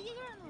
一个人呢。